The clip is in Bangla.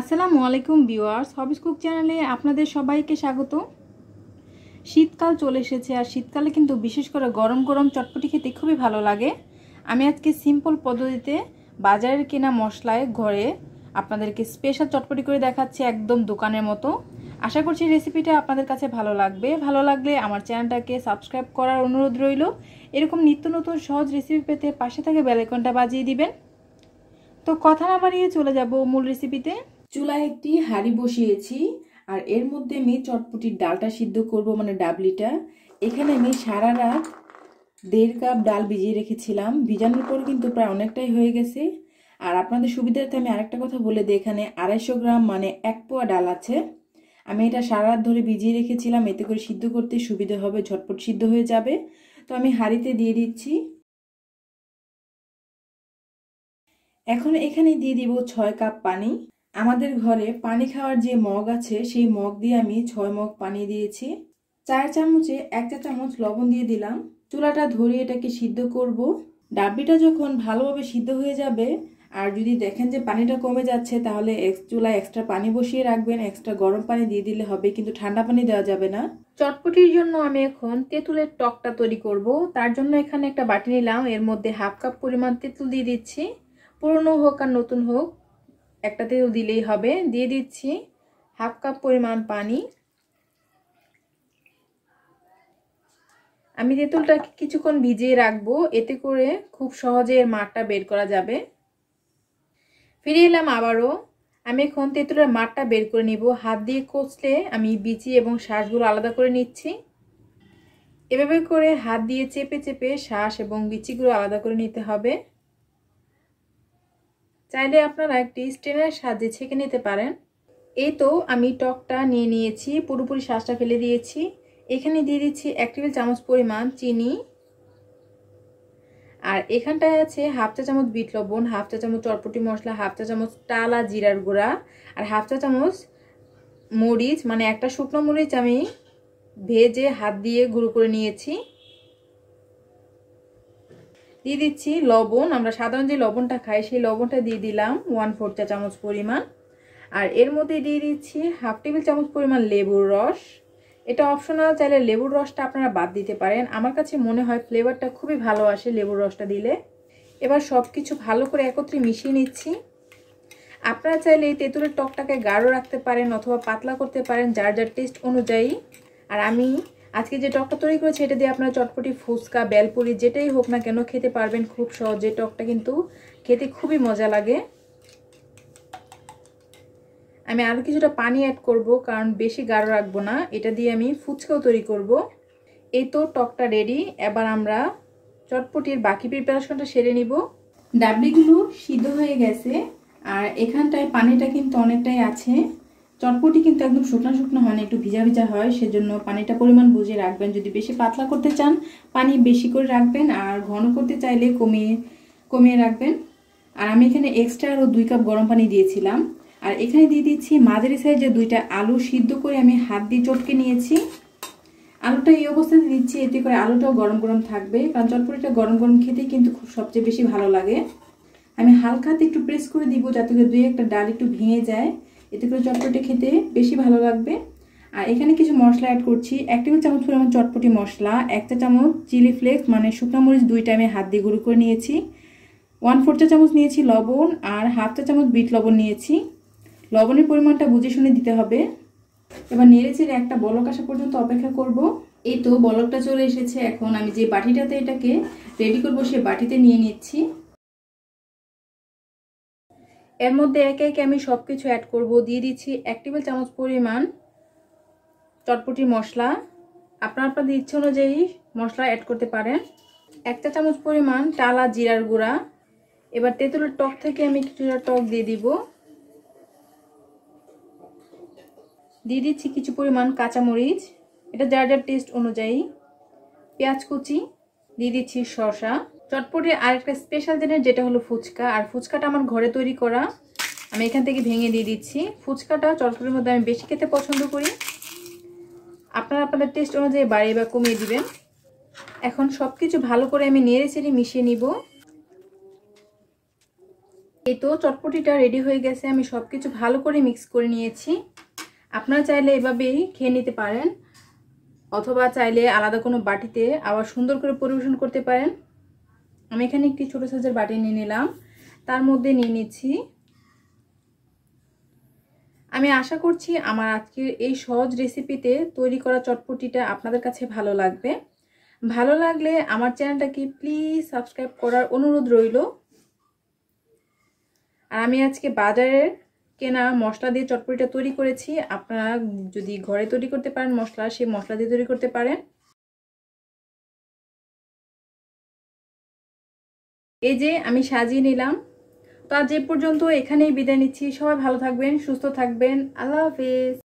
আসসালামু আলাইকুম ভিউয়ার্স, হবিস কুক চ্যানেলে আপনাদের সবাইকে স্বাগত। শীতকাল চলে এসেছে আর শীতকালে কিন্তু বিশেষ করে গরম গরম চটপটি খেতে খুবই ভালো লাগে। আমি আজকে সিম্পল পদ্ধতিতে বাজারের কেনা মশলায় ঘরে আপনাদেরকে স্পেশাল চটপটি করে দেখাচ্ছি একদম দোকানের মতো। আশা করছি রেসিপিটা আপনাদের কাছে ভালো লাগবে। ভালো লাগলে আমার চ্যানেলটাকে সাবস্ক্রাইব করার অনুরোধ রইল। এরকম নিত্য নতুন সহজ রেসিপি পেতে পাশে থেকে বেলাইকনটা বাজিয়ে দিবেন। তো কথা না বাড়িয়ে চলে যাব মূল রেসিপিতে চুলায় একটি হাঁড়ি বসিয়েছি আর এর মধ্যে আমি চটপটির ডালটা সিদ্ধ করব মানে ডাবলিটা। এখানে আমি সারা রাত দেড় কাপ ডাল ভিজিয়ে রেখেছিলাম। ভিজানোর পর কিন্তু প্রায় অনেকটাই হয়ে গেছে। আর আপনাদের সুবিধার্থে আমি আরেকটা কথা বলে দিই, এখানে আড়াইশো গ্রাম মানে এক পোয়া ডাল আছে। আমি এটা সারা রাত ধরে ভিজিয়ে রেখেছিলাম, এতে করে সিদ্ধ করতে সুবিধে হবে, ঝটপট সিদ্ধ হয়ে যাবে। তো আমি হাঁড়িতে দিয়ে দিচ্ছি। এখন এখানে দিয়ে দিব ছয় কাপ পানি। আমাদের ঘরে পানি খাওয়ার যে মগ আছে, সেই মগ দিয়ে আমি ছয় মগ পানি দিয়েছি। চার চামচে এক চা চামচ লবণ দিয়ে দিলাম। চুলাটা ধরিয়ে এটাকে সিদ্ধ করব। ডাবলিটা যখন ভালোভাবে সিদ্ধ হয়ে যাবে, আর যদি দেখেন যে পানিটা কমে যাচ্ছে, তাহলে চুলায় এক্সট্রা পানি বসিয়ে রাখবেন। এক্সট্রা গরম পানি দিয়ে দিলে হবে, কিন্তু ঠান্ডা পানি দেওয়া যাবে না। চটপটির জন্য আমি এখন তেঁতুলের টকটা তৈরি করব। তার জন্য এখানে একটা বাটি নিলাম। এর মধ্যে হাফ কাপ পরিমাণ তেঁতুল দিয়ে দিচ্ছি। পুরনো হোক আর নতুন হোক একটা তেঁতুল দিলেই হবে। দিয়ে দিচ্ছি হাফ কাপ পরিমাণ পানি। আমি তেঁতুলটাকে কিছুক্ষণ ভিজিয়ে রাখব, এতে করে খুব সহজে এর মাঠটা বের করা যাবে। ফিরে এলাম আবারও। আমি এখন তেঁতুলের মাঠটা বের করে নিব। হাত দিয়ে কচলে আমি বিচি এবং শ্বাসগুলো আলাদা করে নিচ্ছি। এভাবে করে হাত দিয়ে চেপে চেপে শ্বাস এবং বিচিগুলো আলাদা করে নিতে হবে। চাইলে আপনারা একটি স্টেনের সাহায্যে ছেঁকে নিতে পারেন। এই তো আমি টকটা নিয়ে নিয়েছি, পুরোপুরি শ্বাসটা ফেলে দিয়েছি। এখানে দিয়ে দিচ্ছি এক টেবিল চামচ পরিমাণ চিনি। আর এখানটায় আছে হাফ চা চামচ বিট লবণ, হাফ চা চামচ চটপটি মশলা, হাফ চা চামচ টালা জিরার গুঁড়া, আর হাফ চা চামচ মরিচ মানে একটা শুকনো মরিচ আমি ভেজে হাত দিয়ে গুঁড়ো করে নিয়েছি। দিয়ে দিচ্ছি লবণ। আমরা সাধারণ যে লবণটা খাই, সেই লবণটা দিয়ে দিলাম ওয়ান ফোর চা চামচ পরিমাণ। আর এর মধ্যে দিয়ে দিচ্ছি হাফ টেবিল চামচ পরিমাণ লেবুর রস। এটা অপশনাল চাইলে লেবুর রসটা আপনারা বাদ দিতে পারেন। আমার কাছে মনে হয় ফ্লেভারটা খুবই ভালো আসে লেবুর রসটা দিলে। এবার সব কিছু ভালো করে একত্রে মিশিয়ে নিচ্ছি। আপনারা চাইলে এই তেঁতুলের টকটাকে গাঢ় রাখতে পারেন অথবা পাতলা করতে পারেন, যার যার টেস্ট অনুযায়ী। আর আমি আজকে যে টকটা তৈরি করেছি, এটা দিয়ে আপনারা চটপটি, ফুচকা, বেলপুরি, যেটাই হোক না কেন খেতে পারবেন খুব সহজে। টকটা কিন্তু খেতে খুবই মজা লাগে। আমি আরও কিছুটা পানি অ্যাড করব, কারণ বেশি গাঢ় রাখব না। এটা দিয়ে আমি ফুচকাও তৈরি করব। এই তো টকটা রেডি এবার আমরা চটপটির বাকি প্রিপারেশনটা সেরে নিব। ডাবলিগুলো সিদ্ধ হয়ে গেছে, আর এখানটায় পানিটা কিন্তু অনেকটাই আছে। চটপটি কিন্তু একদম শুকনো শুকনো হয় না, একটু ভিজা ভিজা হয়, সেজন্য পানিটা পরিমাণ বুঝে রাখবেন। যদি বেশি পাতলা করতে চান, পানি বেশি করে রাখবেন আর ঘন করতে চাইলে কমিয়ে কমিয়ে রাখবেন। আর আমি এখানে এক্সট্রা আরও দুই কাপ গরম পানি দিয়েছিলাম। আর এখানে দিয়ে দিচ্ছি মাঝারি সাইজে দুইটা আলু সিদ্ধ করে আমি হাত দিয়ে চটকে নিয়েছি। আলুটা এই অবস্থাতে দিচ্ছি, এতে করে আলুটাও গরম গরম থাকবে, কারণ চটপটিটা গরম গরম খেতেই কিন্তু খুব সবচেয়ে বেশি ভালো লাগে। আমি হালকাতে একটু প্রেস করে দিব, যাতে করে দুই একটা ডাল একটু ভেঙে যায়। এতে করে চটপটি খেতে বেশি ভালো লাগবে। আর এখানে কিছু মশলা অ্যাড করছি। এক টেবিল চামচ পরিমাণ চটপটি মশলা, এক চা চামচ চিলি ফ্লেক্স মানে শুকনো মরিচ দুইটা আমি হাত দিয়ে গুঁড়ো করে নিয়েছি। ওয়ান ফোর চা চামচ নিয়েছি লবণ আর হাফ চা চামচ বিট লবণ নিয়েছি। লবণের পরিমাণটা বুঝে শুনে দিতে হবে। এবার নেড়ে চেড়ে একটা বলক আসা পর্যন্ত অপেক্ষা করব। এই তো বলকটা চলে এসেছে। এখন আমি যে বাটিটাতে এটাকে রেডি করব, সে বাটিতে নিয়ে নিচ্ছি। এর মধ্যে একে একে আমি সব কিছু অ্যাড করব। দিয়ে দিচ্ছি এক টেবিল চামচ পরিমাণ চটপটি মশলা। আপনার আপনাদের ইচ্ছে অনুযায়ী মশলা অ্যাড করতে পারেন। এক চা চামচ পরিমাণ টালা জিরার গুঁড়া। এবার তেঁতুলের টক থেকে আমি কিছুটা টক দিয়ে দিব। দিয়ে দিচ্ছি কিছু পরিমাণ কাঁচামরিচ। এটা যার যার টেস্ট অনুযায়ী। পেঁয়াজ কুচি, দিয়ে দিচ্ছি শসা চটপটির আরেকটা স্পেশাল জিনিস যেটা হলো ফুচকা। আর ফুচকাটা আমার ঘরে তৈরি করা। আমি এখান থেকে ভেঙে দিয়ে দিচ্ছি। ফুচকাটা চটপটির মধ্যে আমি বেশি খেতে পছন্দ করি। আপনারা আপনাদের টেস্ট অনুযায়ী বাড়িয়ে বা কমিয়ে দিবেন। এখন সব কিছু ভালো করে আমি নেড়ে চেড়ে মিশিয়ে নিব। এই তো চটপটিটা রেডি হয়ে গেছে। আমি সব কিছু ভালো করে মিক্স করে নিয়েছি। আপনারা চাইলে এভাবেই খেয়ে নিতে পারেন। অথবা চাইলে আলাদা কোনো বাটিতে আবার সুন্দর করে পরিবেশন করতে পারেন। আমি এখানে একটি ছোটো সাইজের বাটি নিয়ে নিলাম। তার মধ্যে নিয়ে নিচ্ছি। আমি আশা করছি আমার আজকের এই সহজ রেসিপিতে তৈরি করা চটপটিটা আপনাদের কাছে ভালো লাগবে। ভালো লাগলে আমার চ্যানেলটাকে প্লিজ সাবস্ক্রাইব করার অনুরোধ রইল। আর আমি আজকে বাজারের কেনা মশলা দিয়ে চটপটিটা তৈরি করেছি। আপনারা যদি ঘরে তৈরি করতে পারেন মশলা, সেই মশলা দিয়ে তৈরি করতে পারেন। এই যে আমি সাজিয়ে নিলাম। তো আজ এ পর্যন্ত এখানেই বিদায় নিচ্ছি। সবাই ভালো থাকবেন, সুস্থ থাকবেন। আল্লাহ হাফিজ।